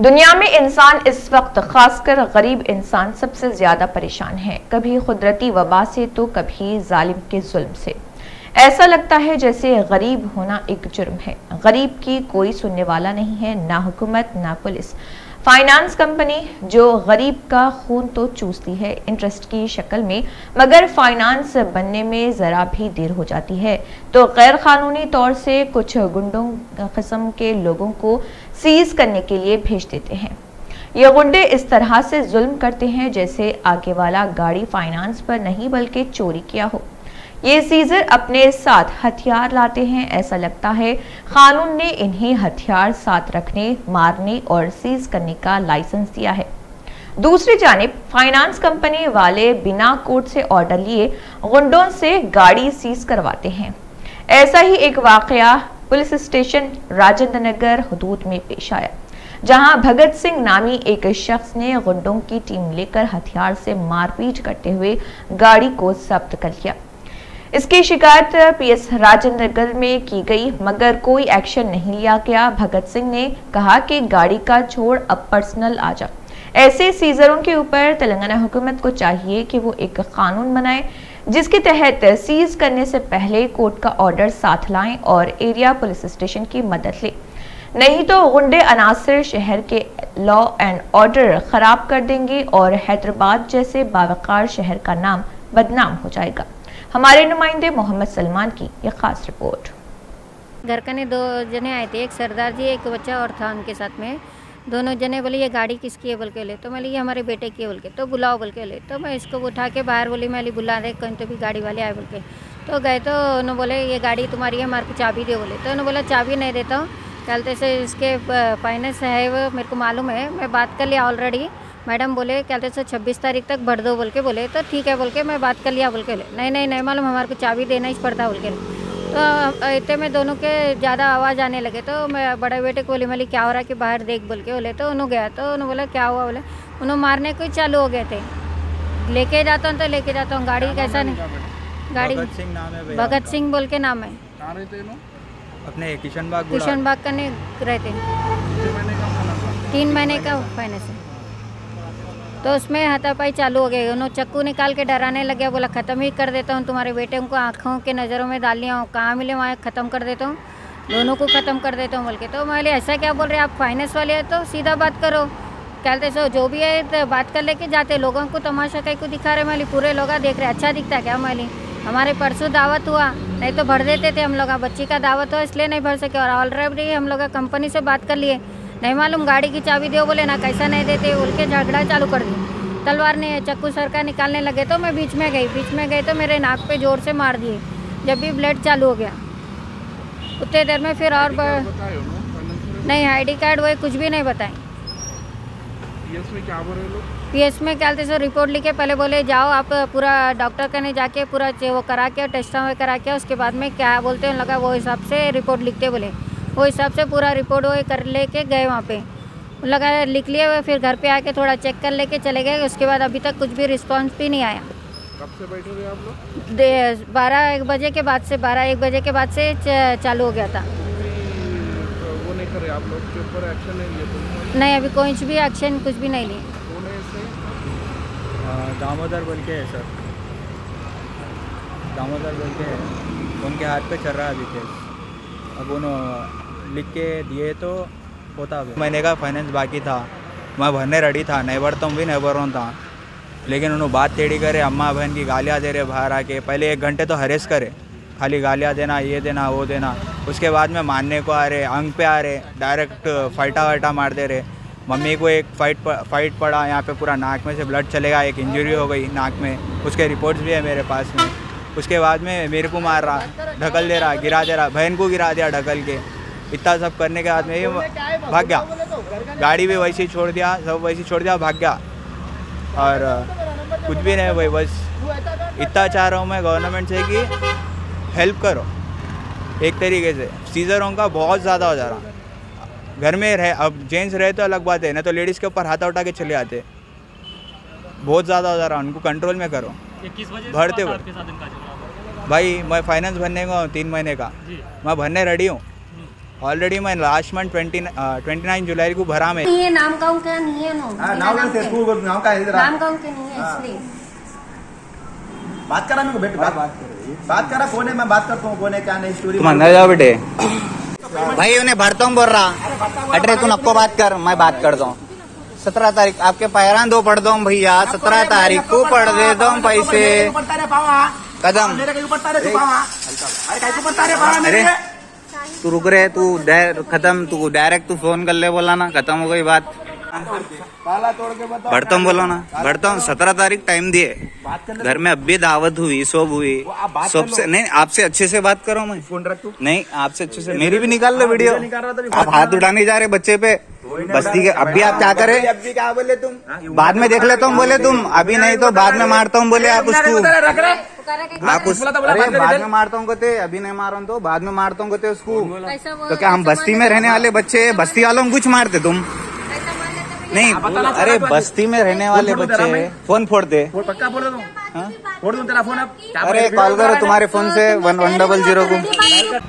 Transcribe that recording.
दुनिया में इंसान इस वक्त, खासकर गरीब इंसान, सबसे ज़्यादा परेशान है। कभी कुदरती वबा से तो कभी जालिम के जुल्म से। ऐसा लगता है जैसे गरीब होना एक जुर्म है। गरीब की कोई सुनने वाला नहीं है, ना हुकूमत, ना पुलिस। फाइनेंस कंपनी, जो गरीब का खून तो चूसती है इंटरेस्ट की शक्ल में, मगर फाइनेंस बनने में ज़रा भी देर हो जाती है। तो गैर कानूनी तौर से कुछ गुंडों, किस्म के लोगों को सीज करने के लिए भेज देते हैं। ये गुंडे इस तरह से जुल्म करते हैं जैसे आगे वाला गाड़ी फाइनेंस पर नहीं बल्कि चोरी किया हो। ये सीजर अपने साथ हथियार लाते हैं, ऐसा लगता है कानून ने इन्हें हथियार साथ रखने, मारने और सीज करने का लाइसेंस दिया है। दूसरी जानब फाइनेंस कंपनी वाले बिना कोर्ट से ऑर्डर लिए गुंडों से गाड़ी सीज करवाते हैं। ऐसा ही एक वाकया पुलिस स्टेशन राजेंद्र नगर हदूद में पेश आया, जहाँ भगत सिंह नामी एक शख्स ने गुंडों की टीम लेकर हथियार से मारपीट करते हुए गाड़ी को जब्त कर लिया। इसकी शिकायत पीएस राजेंद्र में की गई, मगर कोई एक्शन नहीं लिया गया। भगत सिंह ने कहा कि गाड़ी का छोड़ अब पर्सनल आ जा। ऐसे सीजरों के ऊपर तेलंगाना हुकूमत को चाहिए कि वो एक कानून बनाए जिसके तहत सीज करने से पहले कोर्ट का ऑर्डर साथ लाएँ और एरिया पुलिस स्टेशन की मदद लें। नहीं तो गुंडे अनासर शहर के लॉ एंड ऑर्डर खराब कर देंगे और हैदराबाद जैसे बावकार शहर का नाम बदनाम हो जाएगा। हमारे नुमाइंदे मोहम्मद सलमान की यह खास रिपोर्ट। घर का ने दो जने आए थे, एक सरदार जी, एक बच्चा और था उनके साथ में। दोनों जने बोले, ये गाड़ी किसकी है? बोल के ले तो मैं ये हमारे बेटे की है। बोल के तो बुलाओ बोल। के ले तो मैं इसको उठा के बाहर बोली, मैं अली बुला दे, कहीं तो भी गाड़ी वाले आए बोल के तो गए तो उन्होंने बोले, ये गाड़ी तुम्हारी है हमारे को चाबी दे, बोले। तो उन्होंने बोला, चाबी नहीं देता हूँ कहते से इसके फाइनेंस है वो, मेरे को मालूम है, मैं बात कर लिया ऑलरेडी मैडम बोले कहते सर छब्बीस तारीख तक भर दो बोल के बोले। तो ठीक है बोल के मैं बात कर लिया बोल। के ले नहीं नहीं नहीं मालूम, हमारे को चाबी देना ही पड़ता बोल। के तो इतने में दोनों के ज़्यादा आवाज़ आने लगे तो मैं बड़े बेटे को बोली बोली क्या हो रहा है कि बाहर देख बोल के बोले? तो उन्होंने गया तो उन्होंने बोला क्या हुआ? बोले उन्होंने मारने को ही चालू हो गए थे। लेके जाता हूँ तो लेके जाता हूँ गाड़ी कैसा नहीं गाड़ी भगत सिंह बोल के नाम है। अपने किशन बाग किशन बाग करने रहते तीन महीने का फाइनेंस है। तो उसमें हाथापाई चालू हो गई। उन्होंने चक्कू निकाल के डराने लगे। बोला, ख़त्म ही कर देता हूँ तुम्हारे बेटे को। आँखों के नज़रों में डाल लिया हूँ। कहाँ मिले वहाँ? ख़त्म कर देता हूँ। दोनों को ख़त्म कर देता हूँ बोल के। तो मैं ऐसा क्या बोल रहे आप फाइनेंस वाले हैं तो सीधा बात करो। कहते सो, जो भी है तो बात कर लेके जाते लोगों को तमाशा कहीं को दिखा रहे माली। पूरे लोग देख रहे अच्छा दिखता है क्या, माली? हमारे परसों दावत हुआ। नहीं तो भर देते थे हम लोग। बच्ची का दावत हुआ, इसलिए नहीं भर सके। और ऑलरेडी हम लोग कंपनी से बात कर लिए। नहीं मालूम गाड़ी की चाबी दो बोले ना कैसा नहीं देते बोल के झगड़ा चालू कर दी। तलवार ने चक्कू सरका निकालने लगे तो मैं बीच में गई बीच में गई तो मेरे नाक पे ज़ोर से मार दिए जब भी ब्लड चालू हो गया। उतने देर में फिर और बर... नहीं आईडी कार्ड वही कुछ भी नहीं बताए। पी एस में क्या सर रिपोर्ट लिखे पहले बोले जाओ आप पूरा डॉक्टर कने जाके पूरा वो करा के टेस्ट करा के उसके बाद में क्या बोलते हैं लगा वो हिसाब से रिपोर्ट लिखते बोले। वो हिसाब से पूरा रिपोर्ट वो कर लेके गए वहाँ पे। लगा लिख लिए फिर घर पे आके थोड़ा चेक कर लेके चले गए उसके बाद अभी तक कुछ भी रिस्पॉन्स भी नहीं आया। कब से बैठे हुए आप लोग? बारह एक बजे के बाद से बारह एक बजे के बाद से चालू हो गया था। वो नहीं करे आप लोग के ऊपर एक्शन नहीं लिए नहीं अभी कोई भी एक्शन कुछ भी नहीं लिए। इससे दामोदर बोल के है सर। दामोदर बोल के है। उनके हाथ पे चल रहा है अभी केस अब उन्होंने लिख के दिए तो होता अभी महीने का फाइनेंस बाकी था। मैं भरने रेडी था, नहीं भरता हूँ भी, नहीं भर रहा था लेकिन उन्होंने बात टेढ़ी करे, अम्मा बहन की गालियाँ दे रहे, बाहर आके, पहले एक घंटे तो हरेस करे। खाली गालियाँ देना, ये देना, वो देना। उसके बाद में मानने को आ रहे, अंग पे आ रहे डायरेक्ट फाइटा वाइटा मार दे रहे। मम्मी को एक फाइट फाइट पड़ा, यहाँ पे पूरा नाक में से ब्लड चलेगा, एक इंजरी हो गई नाक में। उसके रिपोर्ट्स भी है मेरे पास में। उसके बाद में मेरे को मार रहा, ढकल दे रहा, गिरा दे रहा, बहन को गिरा दिया ढकल के। इतना सब करने के बाद में ये भाग गया। गाड़ी भी वैसे ही छोड़ दिया सब वैसे ही छोड़ दिया भाग गया। और कुछ भी नहीं भाई बस इतना चाह रहा हूँ मैं गवर्नमेंट से कि हेल्प करो। एक तरीके से सीजरों का बहुत ज़्यादा हो जा रहा घर में रहे अब जेंट्स रहे तो अलग बात है ना तो लेडीज़ के ऊपर हाथा उठा के चले आते। बहुत ज़्यादा हो जा रहा उनको कंट्रोल में करो। भरते हुए। भाई मैं फाइनेंस भरने का हूँ तीन महीने का। मैं भरने रेडी हूँ। ऑलरेडी मैं last month twenty twenty nine जुलाई को भरा में। नहीं है नाम गाँव का नहीं है नो हाँ, नाम से के। तू नाव का है इधर नाम गाँव के नहीं है इसलिए। बात करा मेरे को बेटे बात। बात करा कौन है मैं बात करता हूँ कौन है क्या नहीं स्टोरी तुम अंदर जाओ बेटे। भाई उन्हें भरता हूँ बोल रहा। अटरे तू नको बात कर मैं बात करता हूँ। सत्रह तारीख आपके पैरान दो पढ़ दो भैया सत्रह तारीख को पढ़ दे दो पैसे। कदम। अरे तू रुक रहे तू खत्म तू डायरेक्ट तू फ़ोन कर ले बोला ना खत्म हो गई बात। बढ़ता हूँ बोलो ना बढ़ता हूँ सत्रह तारीख टाइम दिए। घर में अब भी दावत हुई सब हुई। सबसे नहीं आपसे अच्छे से बात करो मैं। फ़ोन रख तू। नहीं आपसे अच्छे से मेरी भी निकाल लो वीडियो। अभी आप हाथ उठाने जा रहे बच्चे पे। बस्ती के अब भी आप क्या करे? क्या बोले तुम? बाद में देख लेता हूँ बोले तुम। अभी नहीं तो बाद में मारता हूँ बोले आप उसको। आप उस बोला था, बोला, अरे बाद में मारता हूँ कहते अभी नहीं मारो तो बाद में मारता हूँ कहते उसको। तो क्या हम बस्ती में रहने वाले बच्चे बस्ती वालों को कुछ मारते तुम? नहीं अरे बस्ती में रहने वाले बच्चे फ़ोन फोड़ दे। फ़ोन फोड़ते पक्का बोल रहा फोड़ दो तेरा फ़ोन अब? अरे कॉल करो तुम्हारे फ़ोन से वन वन डबल ज़ीरो को। बात